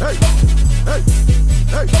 hey, hey, hey.